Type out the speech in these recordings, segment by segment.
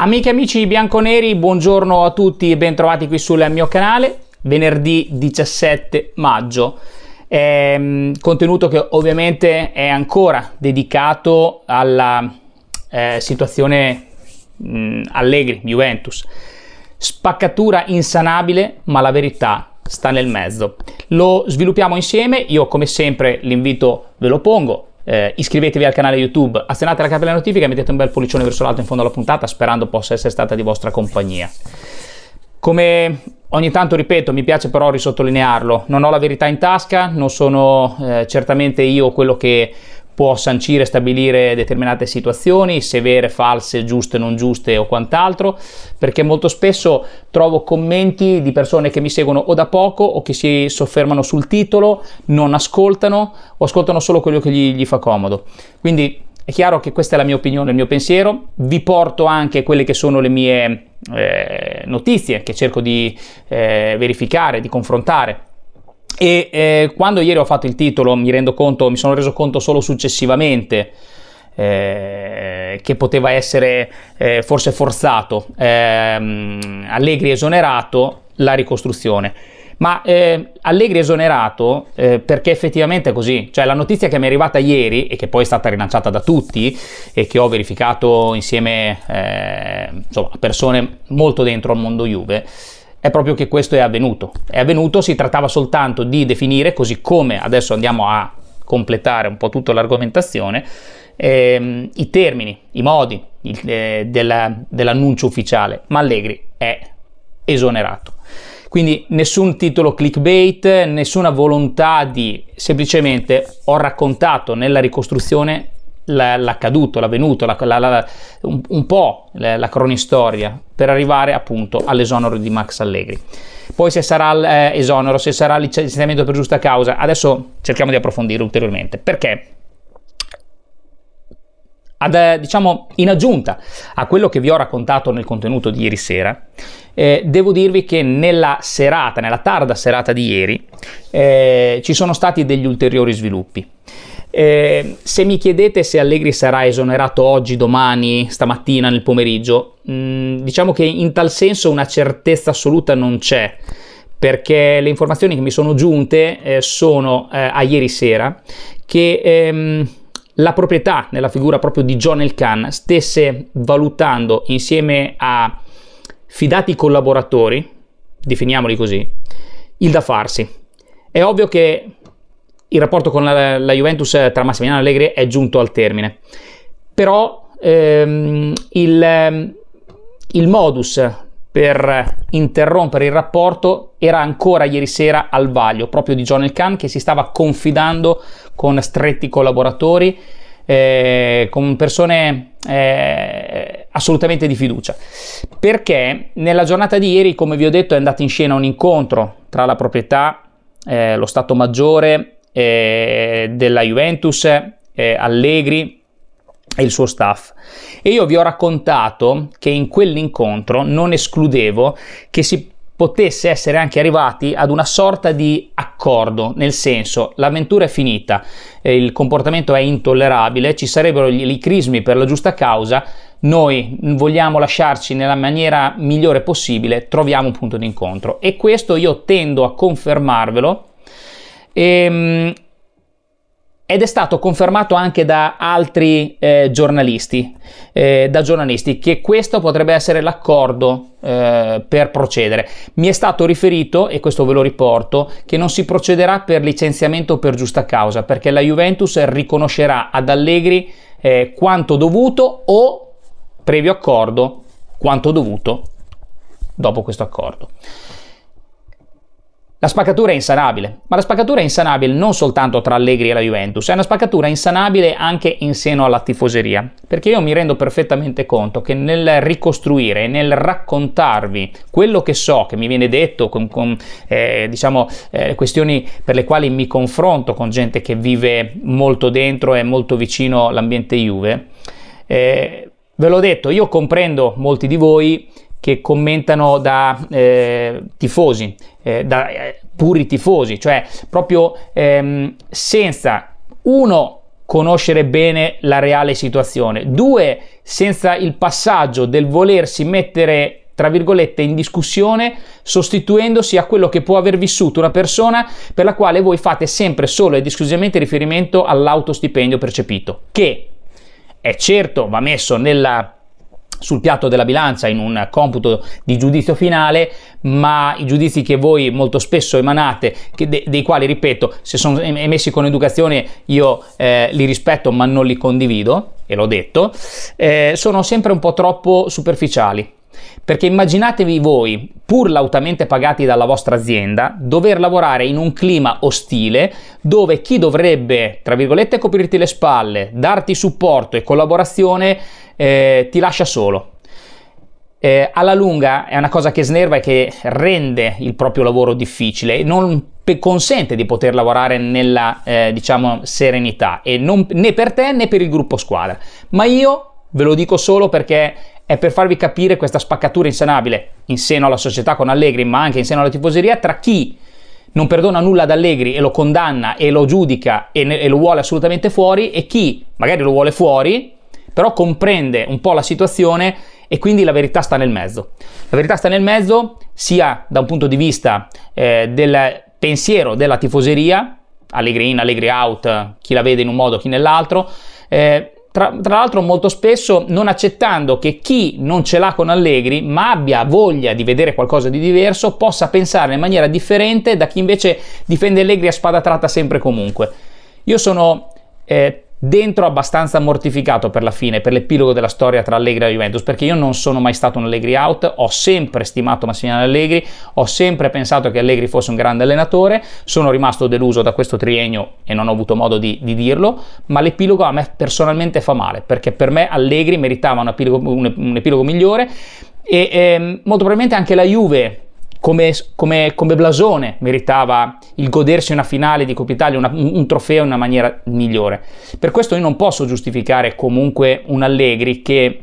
Amiche e amici bianconeri, buongiorno a tutti e bentrovati qui sul mio canale. Venerdì 17 maggio. Eh, contenuto che ovviamente è ancora dedicato alla eh, situazione mh, Allegri, Juventus. Spaccatura insanabile, ma la verità sta nel mezzo. Lo sviluppiamo insieme, io come sempre l'invito ve lo pongo, eh, iscrivetevi al canale YouTube, azionate la campanella notifica e mettete un bel pollicione verso l'alto in fondo alla puntata sperando possa essere stata di vostra compagnia. Come ogni tanto ripeto, mi piace però risottolinearlo, non ho la verità in tasca, non sono eh, certamente io quello che può sancire e stabilire determinate situazioni, severe, false, giuste, non giuste o quant'altro, perché molto spesso trovo commenti di persone che mi seguono o da poco o che si soffermano sul titolo, non ascoltano o ascoltano solo quello che gli, gli fa comodo. Quindi è chiaro che questa è la mia opinione, il mio pensiero, vi porto anche quelle che sono le mie eh, notizie che cerco di eh, verificare, di confrontare e eh, quando ieri ho fatto il titolo mi rendo conto, mi sono reso conto solo successivamente eh, che poteva essere eh, forse forzato, ehm, Allegri esonerato, la ricostruzione. Ma eh, Allegri esonerato eh, perché effettivamente è così, cioè la notizia che mi è arrivata ieri e che poi è stata rilanciata da tutti e che ho verificato insieme insomma, a persone molto dentro al mondo Juve è proprio che questo è avvenuto. È avvenuto, si trattava soltanto di definire, così come adesso andiamo a completare un po' tutta l'argomentazione, ehm, i termini, i modi il, eh, della, dell'annuncio ufficiale, ma Allegri è esonerato. Quindi nessun titolo clickbait, nessuna volontà di semplicemente ho raccontato nella ricostruzione l'accaduto, l'avvenuto, la, la, la, un, un, po' la, cronistoria per arrivare appunto all'esonero di Max Allegri. Poi se sarà eh, esonero, se sarà licenziamento per giusta causa, adesso cerchiamo di approfondire ulteriormente. Perché? Ad, eh, diciamo, in aggiunta a quello che vi ho raccontato nel contenuto di ieri sera, eh, devo dirvi che nella serata, nella tarda serata di ieri, eh, ci sono stati degli ulteriori sviluppi. Eh, se mi chiedete se Allegri sarà esonerato oggi, domani, stamattina, nel pomeriggio, mh, mm, diciamo che in tal senso una certezza assoluta non c'è, perché le informazioni che mi sono giunte eh, sono eh, a ieri sera che ehm, la proprietà, nella figura proprio di John Elkan, stesse valutando insieme a fidati collaboratori, definiamoli così, il da farsi. È ovvio che il rapporto con la, la Juventus tra Massimiliano Allegri è giunto al termine. Però ehm, il, il modus per interrompere il rapporto era ancora ieri sera al vaglio proprio di John Elkan che si stava confidando con stretti collaboratori, eh, con persone eh, assolutamente di fiducia. Perché nella giornata di ieri, come vi ho detto, è andato in scena un incontro tra la proprietà, eh, lo Stato Maggiore eh, della Juventus, eh, Allegri e il suo staff. E io vi ho raccontato che in quell'incontro non escludevo che si potesse essere anche arrivati ad una sorta di accordo, nel senso l'avventura è finita, eh, il comportamento è intollerabile, ci sarebbero gli crismi per la giusta causa, noi vogliamo lasciarci nella maniera migliore possibile, troviamo un punto di incontro e questo io tendo a confermarvelo e, ehm, ed è stato confermato anche da altri eh, giornalisti, eh, da giornalisti, che questo potrebbe essere l'accordo eh, per procedere. Mi è stato riferito, e questo ve lo riporto, che non si procederà per licenziamento per giusta causa, perché la Juventus riconoscerà ad Allegri eh, quanto dovuto o, previo accordo, quanto dovuto dopo questo accordo. La spaccatura è insanabile, ma la spaccatura è insanabile non soltanto tra Allegri e la Juventus, è una spaccatura insanabile anche in seno alla tifoseria, perché io mi rendo perfettamente conto che nel ricostruire, nel raccontarvi quello che so, che mi viene detto con, con eh, diciamo, eh, questioni per le quali mi confronto con gente che vive molto dentro e molto vicino all'ambiente Juve, eh, ve l'ho detto, io comprendo molti di voi che commentano da eh, tifosi, eh, da eh, puri tifosi, cioè proprio ehm, senza uno conoscere bene la reale situazione. Due, senza il passaggio del volersi mettere tra virgolette in discussione sostituendosi a quello che può aver vissuto una persona per la quale voi fate sempre solo ed esclusivamente riferimento all'autostipendio percepito che è certo va messo nella sul piatto della bilancia in un computo di giudizio finale, ma i giudizi che voi molto spesso emanate, de- dei quali, ripeto, se sono emessi con educazione io eh, li rispetto ma non li condivido, e l'ho detto, eh, sono sempre un po' troppo superficiali. Perché immaginatevi voi, pur lautamente pagati dalla vostra azienda, dover lavorare in un clima ostile dove chi dovrebbe, tra virgolette, coprirti le spalle, darti supporto e collaborazione, eh, ti lascia solo. Eh, alla lunga è una cosa che snerva e che rende il proprio lavoro difficile e non consente di poter lavorare nella eh, diciamo serenità e non, né per te né per il gruppo squadra ma io ve lo dico solo perché è per farvi capire questa spaccatura insanabile in seno alla società con Allegri, ma anche in seno alla tifoseria, tra chi non perdona nulla ad Allegri e lo condanna e lo giudica e, ne- e lo vuole assolutamente fuori e chi magari lo vuole fuori, però comprende un po' la situazione e quindi la verità sta nel mezzo. La verità sta nel mezzo sia da un punto di vista eh, del pensiero della tifoseria, Allegri in, Allegri out, chi la vede in un modo, chi nell'altro, eh, tra, tra, l'altro molto spesso non accettando che chi non ce l'ha con Allegri ma abbia voglia di vedere qualcosa di diverso possa pensare in maniera differente da chi invece difende Allegri a spada tratta sempre e comunque. Io sono eh, dentro abbastanza mortificato per la fine, per l'epilogo della storia tra Allegri e Juventus, perché io non sono mai stato un Allegri out, ho sempre stimato Massimiliano Allegri, ho sempre pensato che Allegri fosse un grande allenatore, sono rimasto deluso da questo triennio e non ho avuto modo di, di dirlo, ma l'epilogo a me personalmente fa male, perché per me Allegri meritava un epilogo, un, epilogo migliore e eh, molto probabilmente anche la Juve come, come, come, blasone meritava il godersi una finale di Coppa Italia, una, un, trofeo in una maniera migliore. Per questo io non posso giustificare comunque un Allegri che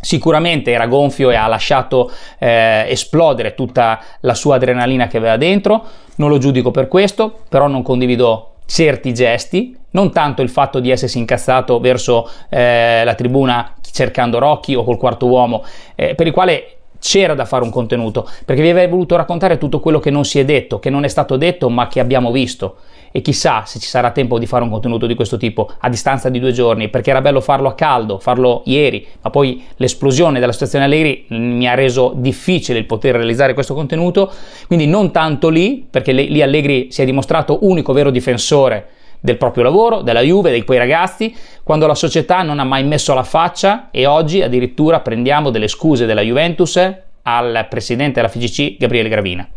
sicuramente era gonfio e ha lasciato eh, esplodere tutta la sua adrenalina che aveva dentro, non lo giudico per questo, però non condivido certi gesti, non tanto il fatto di essersi incazzato verso eh, la tribuna cercando Rocchi o col quarto uomo, eh, per il quale c'era da fare un contenuto, perché vi avrei voluto raccontare tutto quello che non si è detto, che non è stato detto, ma che abbiamo visto. E chissà se ci sarà tempo di fare un contenuto di questo tipo a distanza di due giorni, perché era bello farlo a caldo, farlo ieri, ma poi l'esplosione della situazione Allegri mi ha reso difficile il poter realizzare questo contenuto, quindi non tanto lì, perché lì Allegri si è dimostrato unico vero difensore del proprio lavoro, della Juve, dei quei ragazzi, quando la società non ha mai messo la faccia e oggi addirittura prendiamo delle scuse della Juventus al presidente della FGC Gabriele Gravina.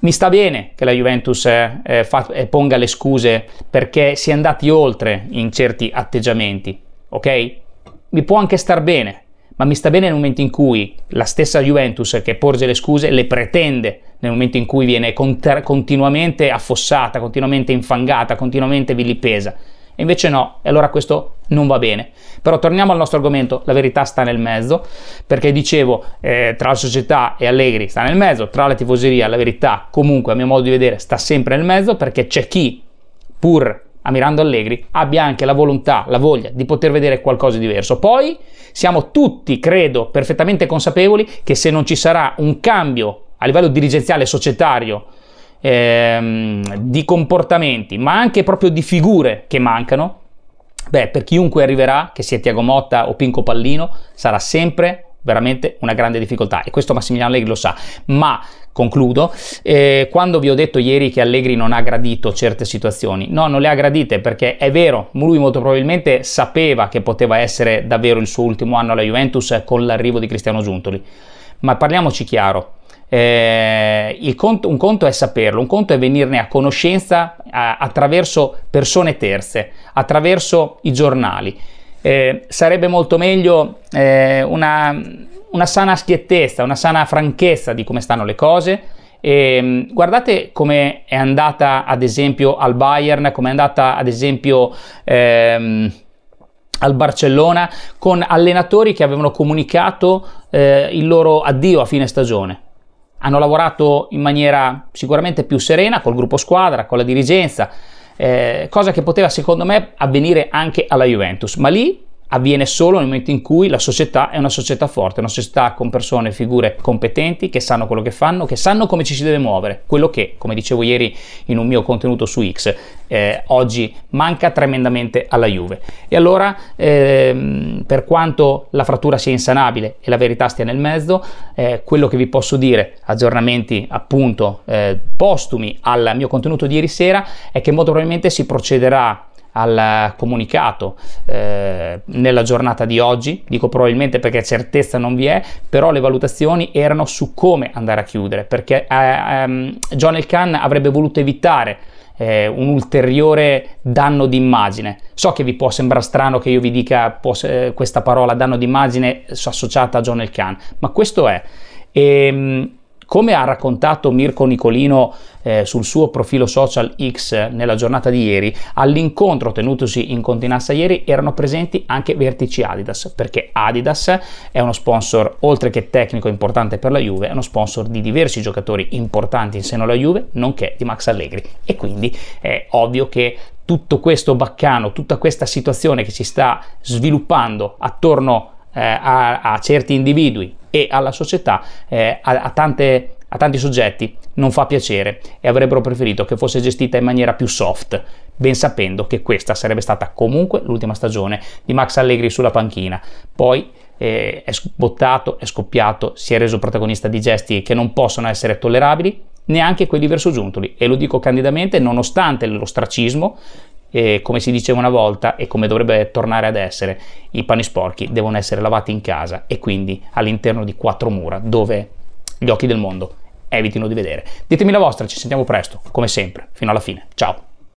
Mi sta bene che la Juventus eh, fa, eh, ponga le scuse perché si è andati oltre in certi atteggiamenti, ok? Mi può anche star bene, ma mi sta bene nel momento in cui la stessa Juventus che porge le scuse le pretende nel momento in cui viene cont- continuamente affossata, continuamente infangata, continuamente vilipesa. E invece no, e allora questo non va bene. Però torniamo al nostro argomento, la verità sta nel mezzo, perché dicevo, eh, tra la società e Allegri sta nel mezzo, tra la tifoseria la verità comunque a mio modo di vedere sta sempre nel mezzo, perché c'è chi, pur ammirando Allegri, abbia anche la volontà, la voglia di poter vedere qualcosa di diverso. Poi siamo tutti, credo, perfettamente consapevoli che se non ci sarà un cambio a livello dirigenziale societario ehm, di comportamenti, ma anche proprio di figure che mancano, beh, per chiunque arriverà, che sia Tiago Motta o Pinco Pallino, sarà sempre veramente una grande difficoltà. E questo Massimiliano Allegri lo sa, ma concludo, eh, quando vi ho detto ieri che Allegri non ha gradito certe situazioni, no, non le ha gradite perché è vero, lui molto probabilmente sapeva che poteva essere davvero il suo ultimo anno alla Juventus con l'arrivo di Cristiano Giuntoli, ma parliamoci chiaro, eh, conto, un conto è saperlo, un conto è venirne a conoscenza a, attraverso persone terze, attraverso i giornali. Eh, sarebbe molto meglio eh, una, una, sana schiettezza, una sana franchezza di come stanno le cose. E, guardate come è andata ad esempio al Bayern, come è andata ad esempio ehm, al Barcellona con allenatori che avevano comunicato eh, il loro addio a fine stagione hanno lavorato in maniera sicuramente più serena col gruppo squadra, con la dirigenza, eh, cosa che poteva secondo me avvenire anche alla Juventus, ma lì avviene solo nel momento in cui la società è una società forte, una società con persone, figure competenti che sanno quello che fanno, che sanno come ci si deve muovere, quello che, come dicevo ieri in un mio contenuto su X, eh, oggi manca tremendamente alla Juve. E allora, ehm, per quanto la frattura sia insanabile e la verità stia nel mezzo, eh, quello che vi posso dire, aggiornamenti appunto eh, postumi al mio contenuto di ieri sera, è che molto probabilmente si procederà al comunicato eh, nella giornata di oggi, dico probabilmente perché certezza non vi è, però le valutazioni erano su come andare a chiudere, perché eh, ehm, John Elkan avrebbe voluto evitare eh, un ulteriore danno d'immagine. So che vi può sembrare strano che io vi dica può, eh, questa parola danno d'immagine associata a John Elkan, ma questo è. E, ehm, come ha raccontato Mirko Nicolino eh, sul suo profilo social X nella giornata di ieri, all'incontro tenutosi in Continassa ieri erano presenti anche vertici Adidas, perché Adidas è uno sponsor, oltre che tecnico importante per la Juve, è uno sponsor di diversi giocatori importanti in seno alla Juve, nonché di Max Allegri. E quindi è ovvio che tutto questo baccano, tutta questa situazione che si sta sviluppando attorno eh, a, a certi individui e alla società, eh, a, a, tante, a tanti soggetti, non fa piacere e avrebbero preferito che fosse gestita in maniera più soft, ben sapendo che questa sarebbe stata comunque l'ultima stagione di Max Allegri sulla panchina. Poi eh, è sbottato, è scoppiato, si è reso protagonista di gesti che non possono essere tollerabili, neanche quelli verso Giuntoli, e lo dico candidamente, nonostante l'ostracismo, e come si diceva una volta e come dovrebbe tornare ad essere, i panni sporchi devono essere lavati in casa e quindi all'interno di quattro mura dove gli occhi del mondo evitino di vedere. Ditemi la vostra, ci sentiamo presto, come sempre, fino alla fine. Ciao!